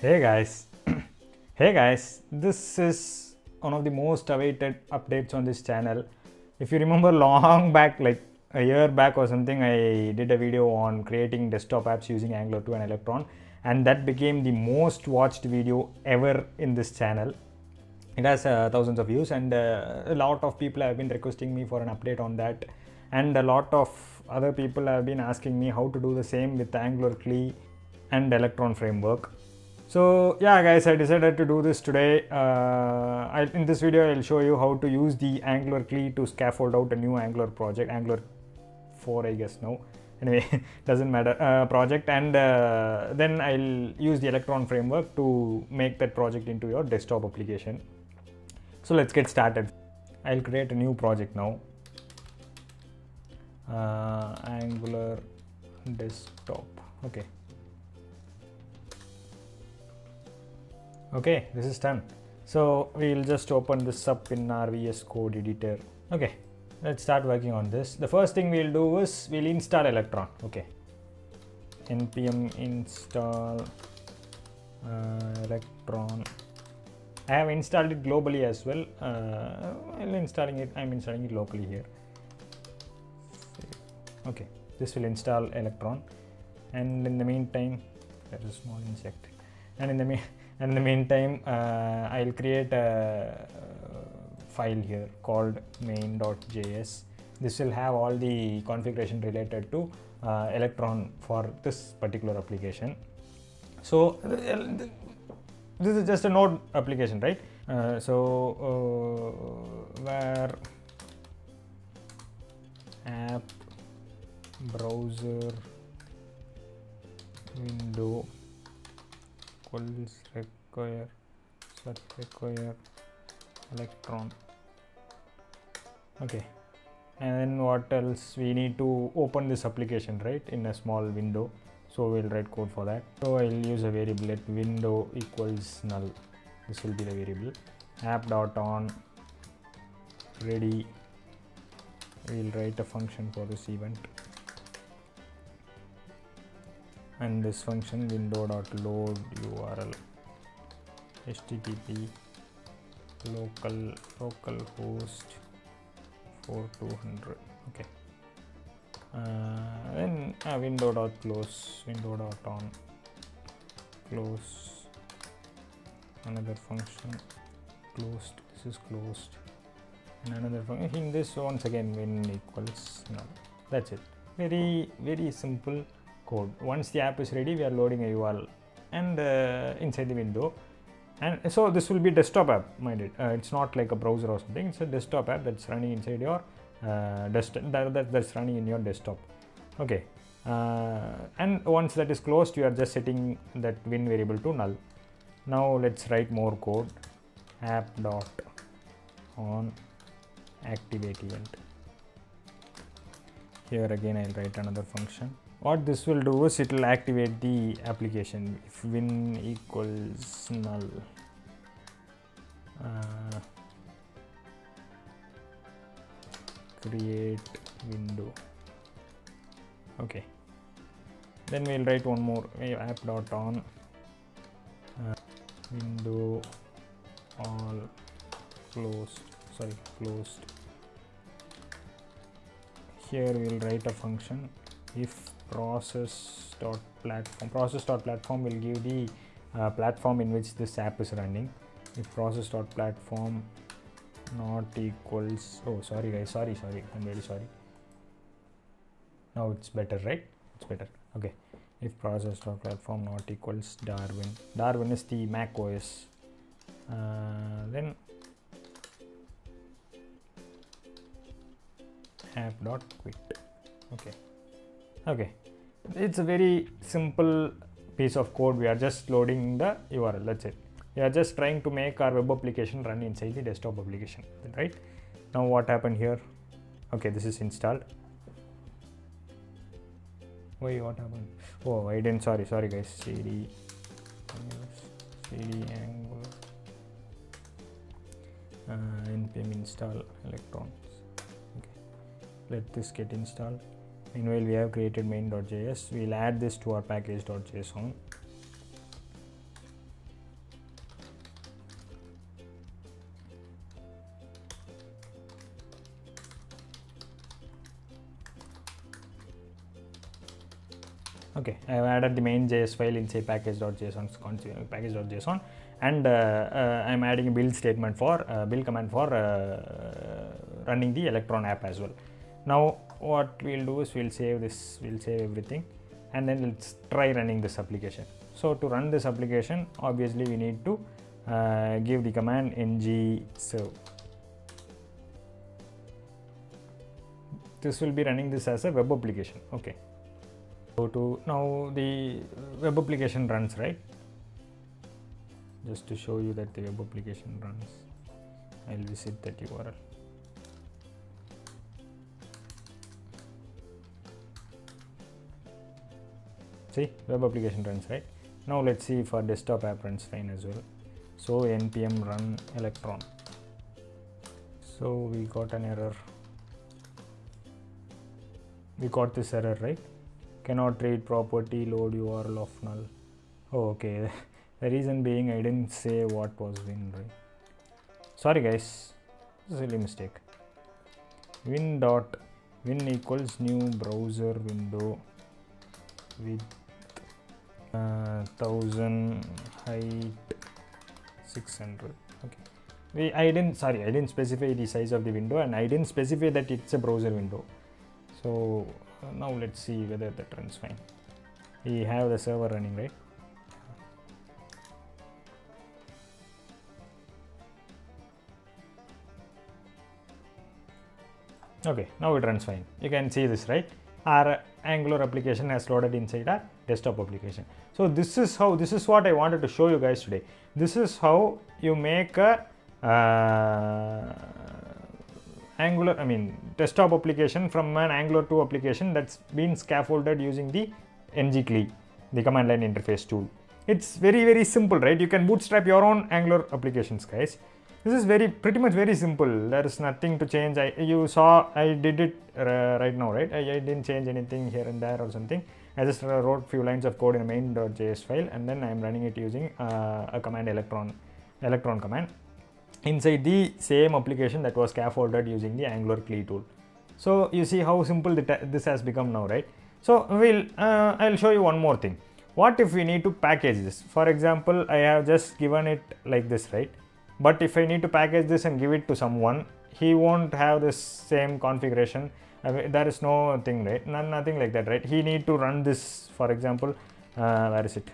Hey guys, hey guys, this is one of the most awaited updates on this channel. If you remember long back, like a year back or something, I did a video on creating desktop apps using Angular 2 and Electron, and that became the most watched video ever in this channel. It has uh, thousands of views, and uh, a lot of people have been requesting me for an update on that, and a lot of other people have been asking me how to do the same with Angular CLI and Electron framework so yeah guys i decided to do this today. Uh, I, in this video i'll show you how to use the angular CLI to scaffold out a new angular project angular 4 i guess no? Anyway doesn't matter. Uh, project and uh, then i'll use the electron framework to make that project into your desktop application. So let's get started. I'll create a new project now. Uh, angular desktop. Okay okay this is done. So we'll just open this up in our vs code editor. Okay let's start working on this. The first thing we'll do is we'll install electron. Okay. Npm install uh, electron. I have installed it globally as well. Uh, while installing it i'm installing it locally here. Okay this will install electron. And in the meantime there's a small insect. And in the meantime in the meantime uh, I'll create a file here called main.js this will have all the configuration related to uh, electron for this particular application. So this is just a node application right? Uh, so uh, var app browser window equals require such require electron. Okay. And then what else? We need to open this application right in a small window. So we'll write code for that. So i'll use a variable let window equals null. This will be the variable. App dot on. Ready. We'll write a function for this event and this function window dot load url http local local host 4200 okay. Uh, then uh, window dot close. Window dot on close another function. Closed. This is closed. And another function. In this once again win equals null. That's it. Very very simple code. Once the app is ready we are loading a url and uh, inside the window. And so this will be desktop app minded uh, it's not like a browser or something. It's a desktop app that's running inside your uh, desktop that, that, that's running in your desktop. Okay. Uh, and once that is closed you are just setting that win variable to null. Now let's write more code. App dot on activate event here again i'll write another function what this will do is it will activate the application if win equals null. Uh, create window. Okay. Then we'll write one more app dot on uh, window all closed sorry closed. Here we'll write a function if process dot platform. process dot platform will give the uh, platform in which this app is running. If process dot platform not equals oh sorry guys sorry sorry i'm very sorry. Now it's better right? It's better. Okay. If process dot platform not equals darwin. Darwin is the mac os uh, then app dot quit. Okay okay. It's a very simple piece of code. We are just loading the url that's it. We are just trying to make our web application run inside the desktop application. Right? Now what happened here? Okay this is installed. Wait what happened? Oh i didn't sorry sorry guys. Cd cd angular uh, npm install electrons. Okay. Let this get installed meanwhile we have created main.js we'll add this to our package.json okay i have added the main.js file inside package.json package.json and uh, uh, i'm adding a build statement for uh, build command for uh, running the electron app as well. Now what we'll do is we'll save this we'll save everything and then let's try running this application. So to run this application obviously we need to uh, give the command ng serve. This will be running this as a web application okay. So to now the web application runs right? Just to show you that the web application runs. I'll visit that url see web application runs right? Now let's see for desktop app runs fine as well. So npm run electron. So we got an error. We got this error right? Cannot read property load url of null. Oh, okay. The reason being i didn't say what was win right? Sorry guys. Silly mistake. Win dot win equals new browser window with 1000 height 600 okay. We i didn't sorry i didn't specify the size of the window and i didn't specify that it's a browser window. So uh, now let's see whether that runs fine. We have the server running right? Okay now it runs fine. You can see this right our angular application has loaded inside our desktop application. So this is how this is what i wanted to show you guys today. This is how you make a uh, angular i mean desktop application from an angular 2 application that's been scaffolded using the ngcli the command line interface tool. It's very very simple right? You can bootstrap your own angular applications guys this is very pretty much very simple. There is nothing to change. I you saw i did it uh, right now right? I, I didn't change anything here and there or something. I just uh, wrote few lines of code in main.js file and then i'm running it using uh, a command electron electron command. Inside the same application that was scaffolded using the angular cli tool. So you see how simple this has become now right? So we'll uh, i'll show you one more thing. What if we need to package this? For example i have just given it like this right but if i need to package this and give it to someone he won't have this same configuration. I mean, there is no thing right? None, nothing like that right? He need to run this for example uh, where is it?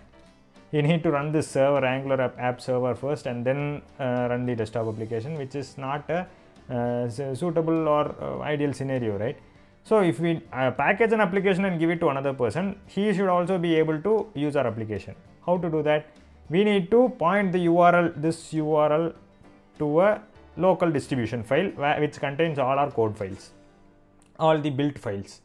You need to run this server angular app, app server first and then uh, run the desktop application which is not a uh, suitable or uh, ideal scenario right? So if we uh, package an application and give it to another person he should also be able to use our application. How to do that we need to point the url this url to a local distribution file which contains all our code files all the built files.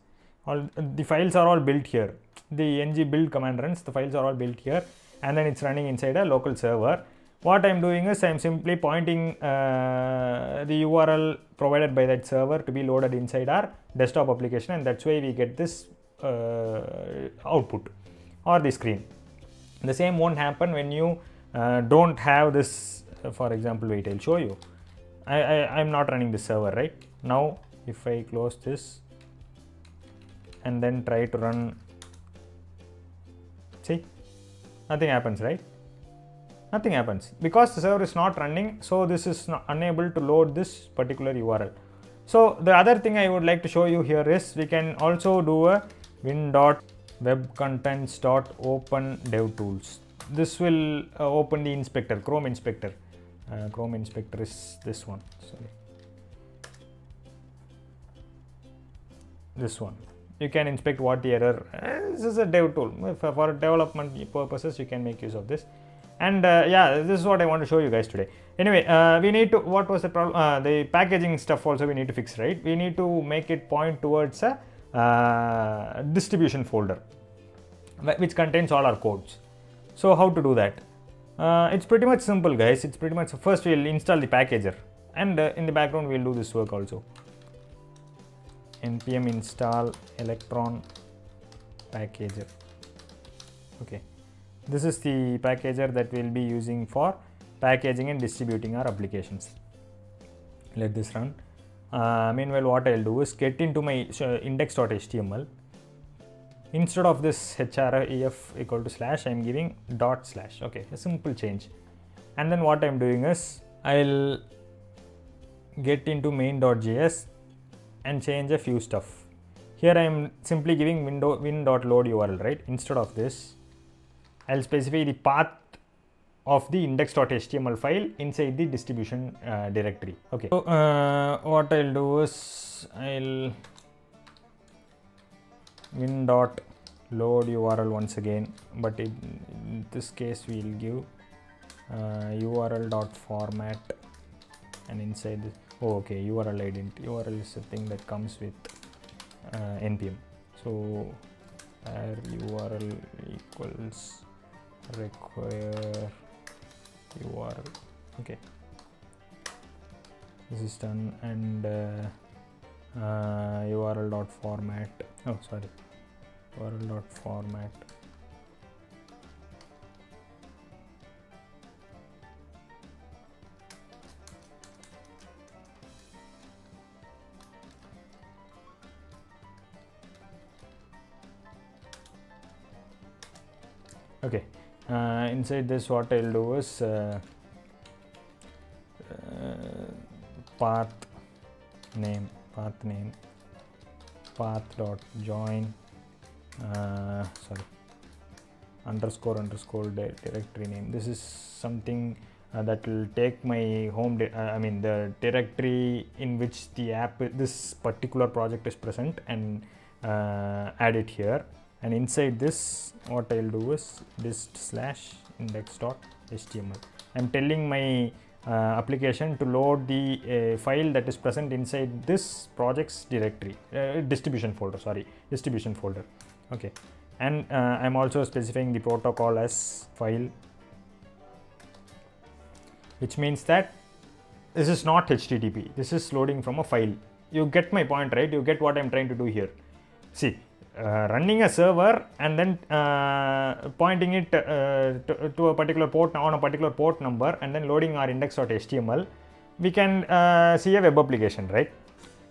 All the files are all built here. The ng build command runs the files are all built here and then it's running inside a local server. What i'm doing is i'm simply pointing uh, the url provided by that server to be loaded inside our desktop application and that's why we get this uh, output or the screen the same won't happen when you uh, don't have this uh, for example wait i'll show you. I, I i'm not running this server right? Now if i close this and then try to run see nothing happens right? Nothing happens. Because the server is not running so this is unable to load this particular url so the other thing i would like to show you here is we can also do a win dot web dot open dev tools. This will uh, open the inspector chrome inspector. Uh, chrome inspector is this one sorry. This one. You can inspect what the error uh, this is a dev tool. For, for development purposes you can make use of this. And uh, yeah this is what i want to show you guys today. Anyway uh, we need to what was the problem uh, the packaging stuff also we need to fix right? We need to make it point towards a uh, distribution folder which contains all our codes. So how to do that? Uh, it's pretty much simple guys. It's pretty much first we'll install the packager and uh, in the background we'll do this work also. Npm install electron packager. Okay. This is the packager that we'll be using for packaging and distributing our applications. Let this run uh, meanwhile what I'll do is get into my index.html instead of this href equal to slash i'm giving dot slash. Okay a simple change. And then what i'm doing is i'll get into main.js and change a few stuff. Here i am simply giving window win.load url right? Instead of this i'll specify the path of the index.html file inside the distribution uh, directory. Okay. So uh, what i'll do is i'll win dot load url once again but in, in this case we'll give uh, url dot format and inside this oh okay url ident url is a thing that comes with uh, npm so var url equals require url okay this is done and uh, uh, url dot format. Oh sorry. Url dot format. Okay uh, inside this what i'll do is uh, uh, path name path name path dot join uh, sorry underscore underscore directory name. This is something uh, that will take my home uh, i mean the directory in which the app this particular project is present and uh, add it here and inside this what i'll do is dist slash index dot html i'm telling my uh, application to load the uh, file that is present inside this project's directory uh, distribution folder sorry distribution folder. Okay. And uh, i'm also specifying the protocol as file which means that this is not http this is loading from a file. You get my point right? You get what i'm trying to do here. See running a server and then uh, pointing it uh, to, to a particular port on a particular port number and then loading our index.html we can uh, see a web application right?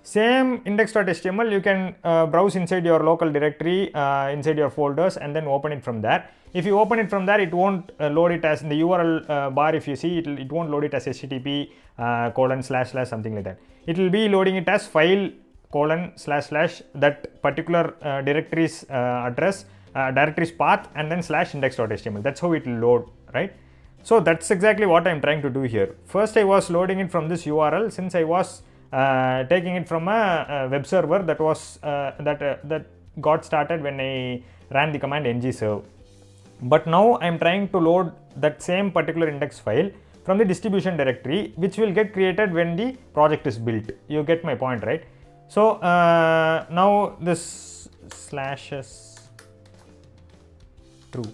Same index.html you can uh, browse inside your local directory uh, inside your folders and then open it from there. If you open it from there it won't uh, load it as in the url uh, bar if you see it, it won't load it as http uh, colon slash slash something like that. It will be loading it as file colon slash slash that particular uh, directory's uh, address uh, directory's path and then slash index.html that's how it will load right? So that's exactly what i'm trying to do here. First i was loading it from this url since i was uh, taking it from a, a web server that was uh, that uh, that got started when i ran the command ng serve. but now i'm trying to load that same particular index file from the distribution directory which will get created when the project is built. You get my point right so uh, now this slashes true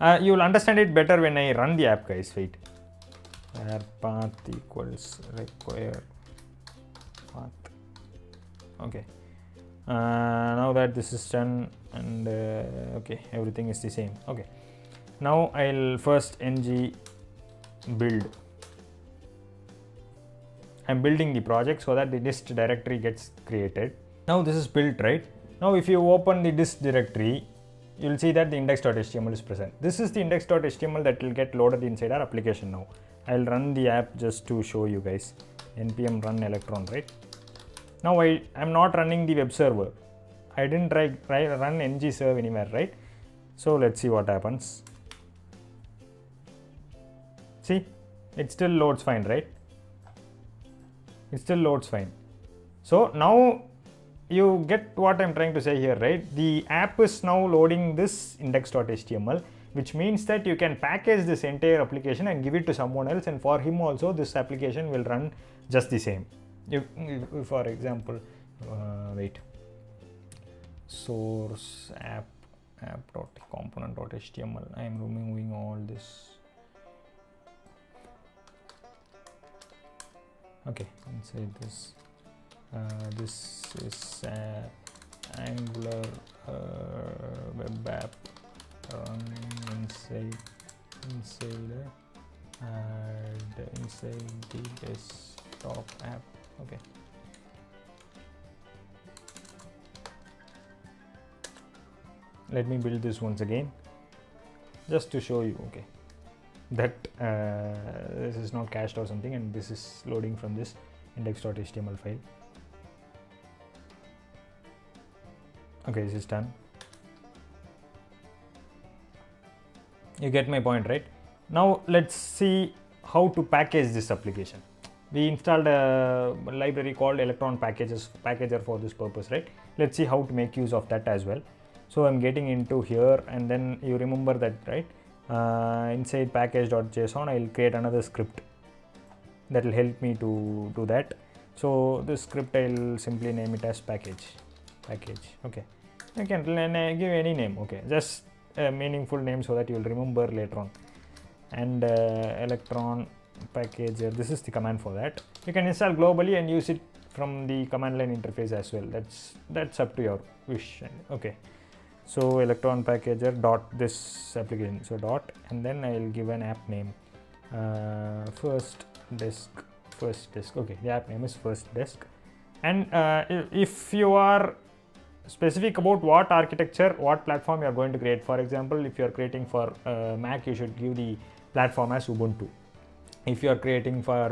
uh, you will understand it better when i run the app guys. Wait. Var path equals require path. Okay. Uh, now that this is done and uh, okay everything is the same. Okay. Now i'll first ng build i'm building the project so that the dist directory gets created now this is built right now if you open the dist directory you'll see that the index.html is present this is the index.html that will get loaded inside our application now i'll run the app just to show you guys npm run electron right now I am not running the web server. I didn't try, try run ng serve anywhere, right? So let's see what happens. See, it still loads fine, right? It still loads fine. So now you get what I'm trying to say here, right? The app is now loading this index.html, which means that you can package this entire application and give it to someone else, and for him also, this application will run just the same you, for example uh, wait source app app dot component dot html i am removing all this okay inside this uh, this is uh, angular uh, web app running inside inside and inside the desktop app. Okay. Let me build this once again just to show you okay that uh, this is not cached or something and this is loading from this index.html file. Okay this is done. You get my point right? Now let's see how to package this application. We installed a library called electron packages packager for this purpose right? Let's see how to make use of that as well. So i'm getting into here and then you remember that right uh, inside package.json i'll create another script that will help me to do that. So this script i'll simply name it as package. Package. Okay. You can give any name. Okay. Just a meaningful name so that you will remember later on. And uh, electron packager this is the command for that. You can install globally and use it from the command line interface as well. That's that's up to your wish. Okay so electron packager dot this application. So dot and then i'll give an app name. Uh, first disk first disk. Okay the app name is first disk. And uh, if you are specific about what architecture what platform you are going to create. For example if you are creating for uh, mac you should give the platform as ubuntu. If you are creating for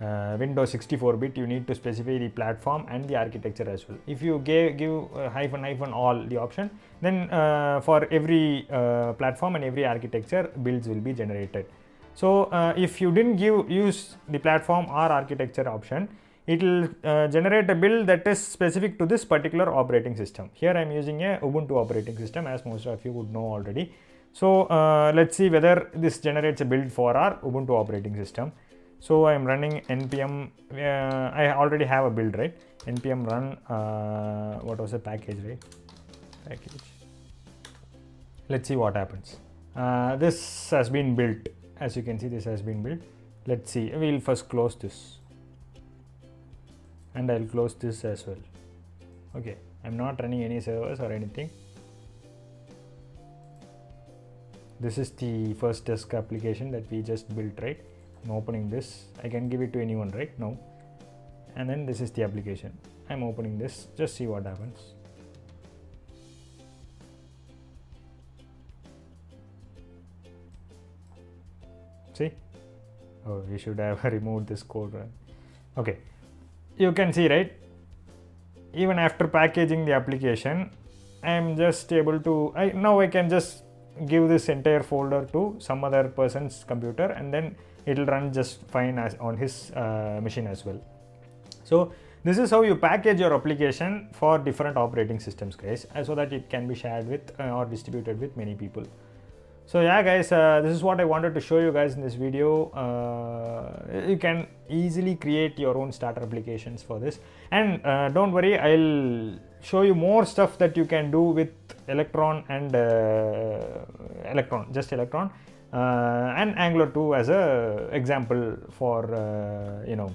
uh, uh, Windows 64 bit you need to specify the platform and the architecture as well. If you give, give uh, hyphen hyphen all the option then uh, for every uh, platform and every architecture builds will be generated. So uh, if you didn't give use the platform or architecture option it will generate a build that is specific to this particular operating system. Here i am using a ubuntu operating system as most of you would know already. So uh, let's see whether this generates a build for our Ubuntu operating system. So I am running npm, uh, I already have a build, right? npm run, uh, what was the package, right? Package. Let's see what happens. Uh, this has been built. As you can see, this has been built. Let's see, we'll first close this. And I'll close this as well. Okay, I'm not running any servers or anything this is the first disk application that we just built right i'm opening this. I can give it to anyone right? Now and then this is the application. I'm opening this. Just see what happens. See? Oh we should have removed this code right? Okay. You can see right? Even after packaging the application i'm just able to i now i can just give this entire folder to some other person's computer and then it'll run just fine as on his uh, machine as well. So this is how you package your application for different operating systems guys uh, so that it can be shared with uh, or distributed with many people. So yeah guys uh, this is what i wanted to show you guys in this video. Uh, you can easily create your own starter applications for this. And uh, don't worry i'll show you more stuff that you can do with electron and uh, electron just electron and angular 2 as a example for uh, you know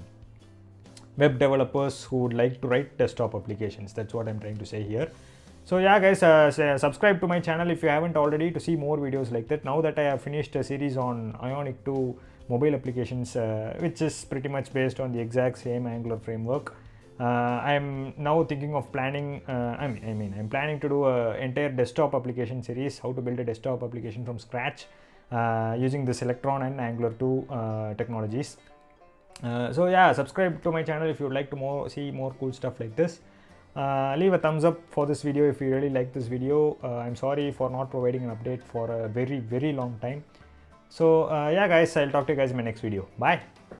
web developers who would like to write desktop applications that's what i'm trying to say here so yeah guys uh, subscribe to my channel if you haven't already to see more videos like that now that i have finished a series on ionic 2 mobile applications uh, which is pretty much based on the exact same angular framework uh, I'm now thinking of planning. Uh, I mean, I mean, I'm planning to do a entire desktop application series. How to build a desktop application from scratch uh, using this Electron and Angular 2 uh, technologies. Uh, so yeah, subscribe to my channel if you would like to more see more cool stuff like this. Uh, leave a thumbs up for this video if you really like this video. I'm sorry for not providing an update for a very very long time. So yeah, guys, I'll talk to you guys in my next video. Bye.